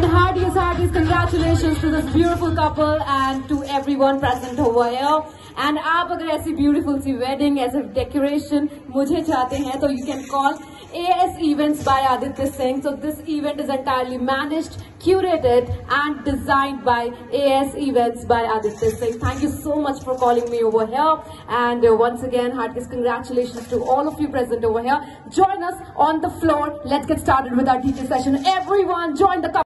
And heartiest, heartiest congratulations to this beautiful couple and to everyone present over here. And आप अगर ऐसी beautiful C wedding, a decoration मुझे चाहते हैं तो you can call AS Events by Aditya Singh. So this event is entirely managed, curated and designed by AS Events by Aditya Singh. Thank you so much for calling me over here. And uh, once again, heartiest congratulations to all of you present over here. Join us on the floor. Let's get started with our teacher session. Everyone join the couple.